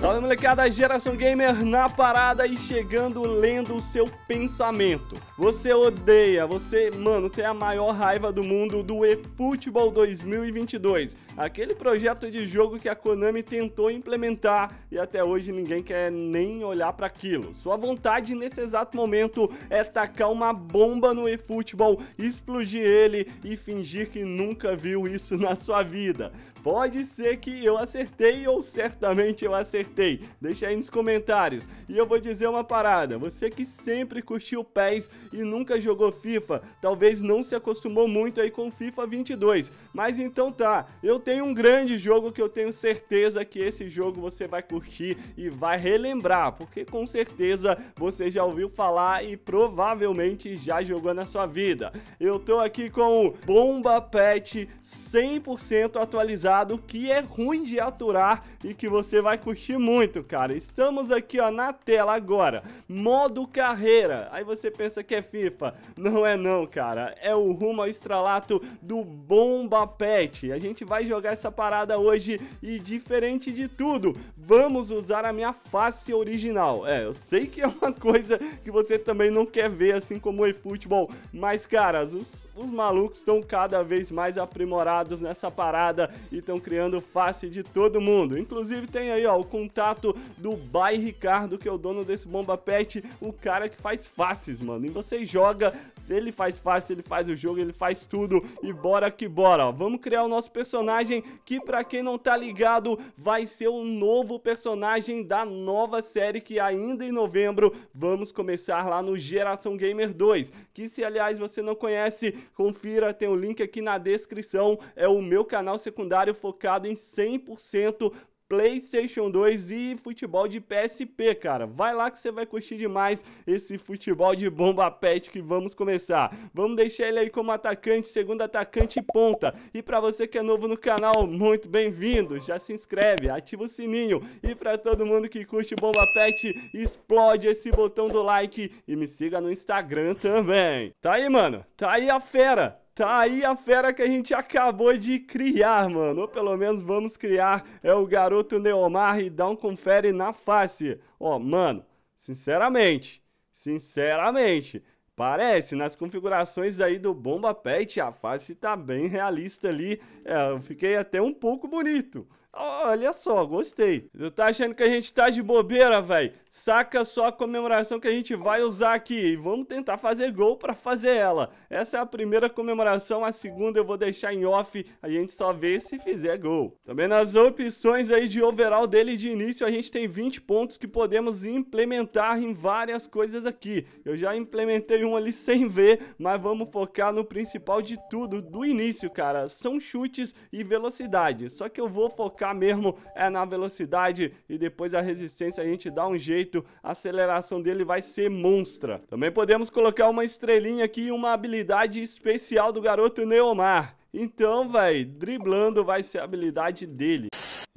Salve molecada, Geração Gamer na parada e chegando lendo o seu pensamento. Você odeia, você, mano, tem a maior raiva do mundo do eFootball 2022. Aquele projeto de jogo que a Konami tentou implementar e até hoje ninguém quer nem olhar para aquilo. Sua vontade nesse exato momento é tacar uma bomba no eFootball, explodir ele e fingir que nunca viu isso na sua vida. Pode ser que eu acertei ou certamente eu acertei. Deixa aí nos comentários. E eu vou dizer uma parada. Você que sempre curtiu PES e nunca jogou FIFA, talvez não se acostumou muito aí com FIFA 22. Mas então tá, eu tenho um grande jogo que eu tenho certeza que esse jogo você vai curtir e vai relembrar, porque com certeza você já ouviu falar e provavelmente já jogou na sua vida. Eu tô aqui com o Bomba Pet 100% atualizado que é ruim de aturar e que você vai curtir muito, cara. Estamos aqui, ó, na tela agora, modo carreira. Aí você pensa que é FIFA. Não é não, cara. É o rumo ao estralato do Bomba Pet. A gente vai jogar essa parada hoje e diferente de tudo, vamos usar a minha face original. É, eu sei que é uma coisa que você também não quer ver, assim como o eFootball, mas, caras, os os malucos estão cada vez mais aprimorados nessa parada e estão criando face de todo mundo. Inclusive tem aí, ó, o contato do Bai Ricardo, que é o dono desse Bomba Pet, o cara que faz faces, mano. E você joga, ele faz face, ele faz o jogo, ele faz tudo e bora que bora, ó. Vamos criar o nosso personagem que pra quem não tá ligado, vai ser o novo personagem da nova série que ainda em novembro vamos começar lá no Geração Gamer 2, que se aliás você não conhece, confira, tem o link aqui na descrição, é o meu canal secundário focado em 100% PlayStation 2 e futebol de PSP, cara. Vai lá que você vai curtir demais esse futebol de bomba pet que vamos começar. Vamos deixar ele aí como atacante, segundo atacante e ponta. E para você que é novo no canal, muito bem-vindo. Já se inscreve, ativa o sininho. E para todo mundo que curte bomba pet, explode esse botão do like e me siga no Instagram também. Tá aí, mano. Tá aí a fera. Tá aí a fera que a gente acabou de criar, mano. Ou pelo menos vamos criar. É o garoto Neomar e dá um confere na face. Ó, mano, sinceramente, sinceramente, parece nas configurações aí do Bomba Pet, a face tá bem realista ali. É, eu fiquei até um pouco bonito. Olha só, gostei. Tu tá achando que a gente tá de bobeira, velho? Saca só a comemoração que a gente vai usar aqui e vamos tentar fazer gol pra fazer ela. Essa é a primeira comemoração, a segunda eu vou deixar em off, a gente só vê se fizer gol. Também nas opções aí de overall dele de início, a gente tem 20 pontos que podemos implementar em várias coisas aqui. Eu já implementei um ali sem ver, mas vamos focar no principal de tudo, do início, cara. São chutes e velocidade, só que eu vou focar mesmo é na velocidade e depois a resistência a gente dá um jeito a aceleração dele vai ser monstra. Também podemos colocar uma estrelinha aqui e uma habilidade especial do garoto Neomar. Então, velho, driblando vai ser a habilidade dele.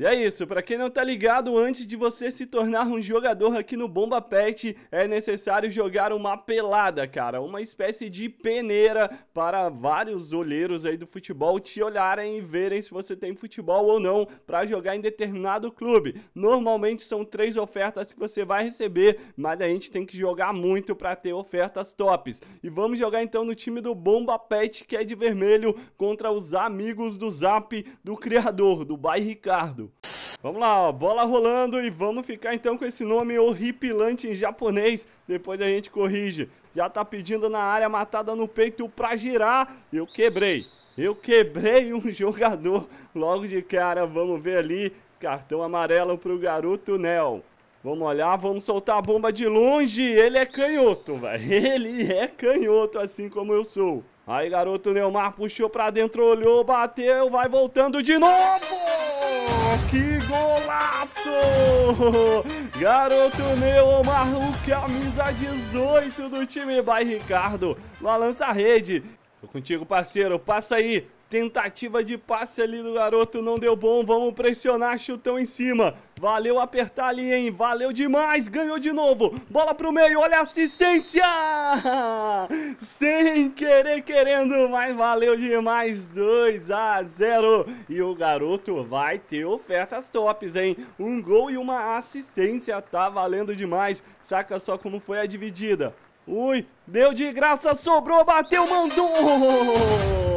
E é isso, para quem não tá ligado, antes de você se tornar um jogador aqui no Bomba Pet, é necessário jogar uma pelada, cara, uma espécie de peneira para vários olheiros aí do futebol te olharem e verem se você tem futebol ou não para jogar em determinado clube. Normalmente são três ofertas que você vai receber, mas a gente tem que jogar muito para ter ofertas tops. E vamos jogar então no time do Bomba Pet, que é de vermelho, contra os amigos do Zap do criador, do Bai Ricardo. Vamos lá, ó, bola rolando e vamos ficar então com esse nome horripilante em japonês. Depois a gente corrige. Já tá pedindo na área, matada no peito pra girar. Eu quebrei. Eu quebrei um jogador logo de cara. Vamos ver ali. Cartão amarelo pro garoto Nel. Vamos olhar, vamos soltar a bomba de longe. Ele é canhoto, velho. Ele é canhoto, assim como eu sou. Aí, garoto Neymar puxou pra dentro, olhou, bateu, vai voltando de novo! Que golaço! Garoto Neymar, o camisa 18 do time by Ricardo. Lá lança a rede. Tô contigo, parceiro. Passa aí. Tentativa de passe ali do garoto não deu bom. Vamos pressionar, chutão em cima. Valeu apertar ali, hein? Valeu demais. Ganhou de novo. Bola pro meio. Olha a assistência! Sem querer, querendo, mas valeu demais. 2 a 0. E o garoto vai ter ofertas tops, hein? Um gol e uma assistência. Tá valendo demais. Saca só como foi a dividida. Ui, deu de graça, sobrou, bateu, mandou!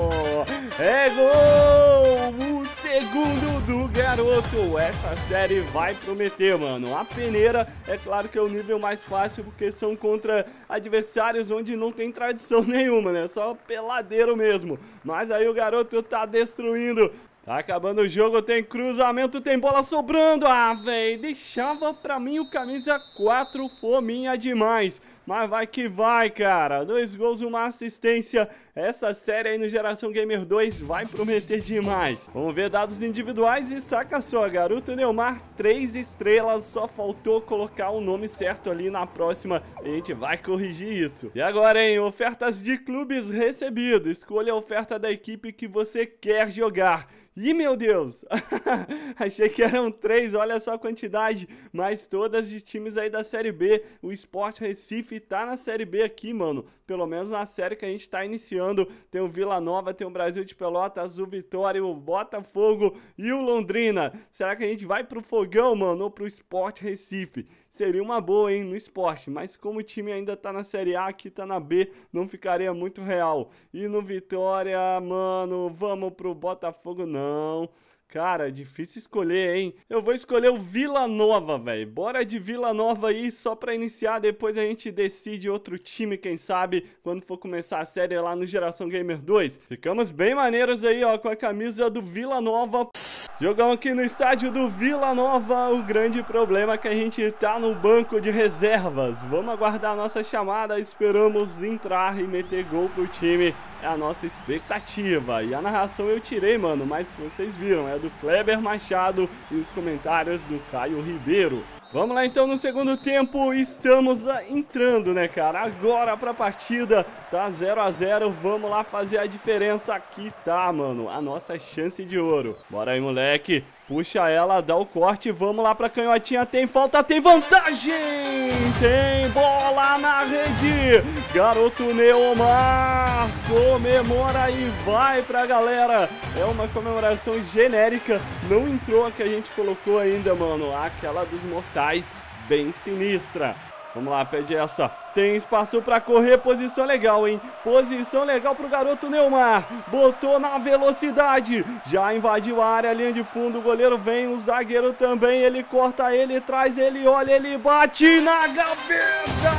É gol! O segundo do garoto. Essa série vai prometer, mano. A peneira, é claro que é o nível mais fácil, porque são contra adversários onde não tem tradição nenhuma, né? Só peladeiro mesmo. Mas aí o garoto tá destruindo. Tá acabando o jogo, tem cruzamento, tem bola sobrando. Ah, velho, deixava pra mim o camisa 4 fominha demais. Mas vai que vai, cara. Dois gols uma assistência. Essa série aí no Geração Gamer 2 vai prometer demais. Vamos ver dados individuais e saca só, garoto Neymar, três estrelas. Só faltou colocar o nome certo ali na próxima. A gente vai corrigir isso. E agora, hein? Ofertas de clubes recebido. Escolha a oferta da equipe que você quer jogar. Ih, meu Deus! Achei que eram três, olha só a quantidade. Mas todas de times aí da Série B. O Sport Recife tá na Série B aqui, mano. Pelo menos na série que a gente tá iniciando. Tem o Vila Nova, tem o Brasil de Pelotas, o Vitória, o Botafogo e o Londrina. Será que a gente vai pro Fogão, mano, ou pro Sport Recife? Seria uma boa, hein, no esporte. Mas como o time ainda tá na Série A, aqui tá na B, não ficaria muito real. E no Vitória, mano, vamos pro Botafogo, não não. Cara, difícil escolher, hein? Eu vou escolher o Vila Nova, velho. Bora de Vila Nova aí, só pra iniciar. Depois a gente decide outro time, quem sabe, quando for começar a série lá no Geração Gamer 2. Ficamos bem maneiros aí, ó, com a camisa do Vila Nova. Jogão aqui no estádio do Vila Nova. O grande problema é que a gente tá no banco de reservas. Vamos aguardar a nossa chamada. Esperamos entrar e meter gol pro time. É a nossa expectativa. E a narração eu tirei, mano, mas vocês viram, é do Kleber Machado e os comentários do Caio Ribeiro. Vamos lá então no segundo tempo, estamos entrando, né, cara? Agora pra partida, tá 0 a 0 vamos lá fazer a diferença aqui, tá, mano? A nossa chance de ouro. Bora aí, moleque. Puxa ela, dá o corte, vamos lá pra canhotinha, tem falta, tem vantagem! Tem bola na rede! Garoto Neomar comemora e vai pra galera! É uma comemoração genérica, não entrou a que a gente colocou ainda, mano, aquela dos mortais, bem sinistra. Vamos lá, pede essa. Tem espaço pra correr, posição legal, hein? Posição legal pro garoto Neymar. Botou na velocidade. Já invadiu a área, linha de fundo. O goleiro vem, o zagueiro também. Ele corta, ele traz, ele olha, ele bate na gaveta.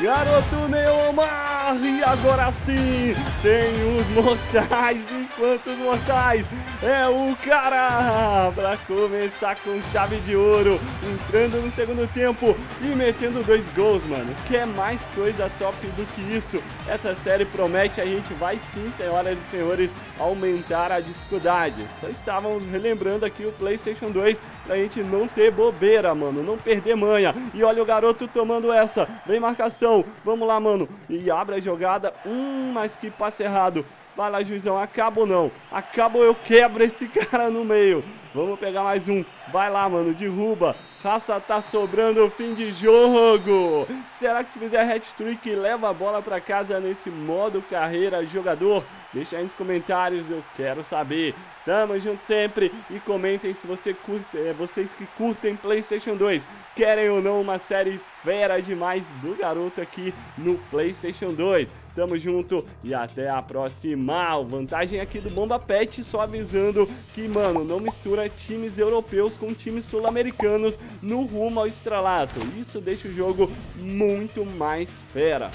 Garoto Neymar. E agora sim, tem os mortais. Quantos mortais? É o cara pra começar com chave de ouro. Entrando no segundo tempo e metendo dois gols, mano. Que é mais coisa top do que isso. Essa série promete, a gente vai sim, senhoras e senhores, aumentar a dificuldade. Só estávamos relembrando aqui o PlayStation 2 pra gente não ter bobeira, mano. Não perder manha. E olha o garoto tomando essa. Vem marcação. Vamos lá, mano. E abre a jogada. Hum, mas que passe errado. Vai lá, juizão, acaba não? Acaba ou eu quebro esse cara no meio? Vamos pegar mais um. Vai lá, mano, derruba. Raça tá sobrando fim de jogo. Será que se fizer hat-trick leva a bola para casa nesse modo carreira jogador? Deixa aí nos comentários, eu quero saber. Tamo junto sempre e comentem se você curte, é, vocês que curtem PlayStation 2 querem ou não uma série fera demais do garoto aqui no PlayStation 2. Tamo junto e até a próxima. Vantagem aqui do Bomba Pet, só avisando que, mano, não mistura times europeus com times sul-americanos no rumo ao estralato. Isso deixa o jogo muito mais fera.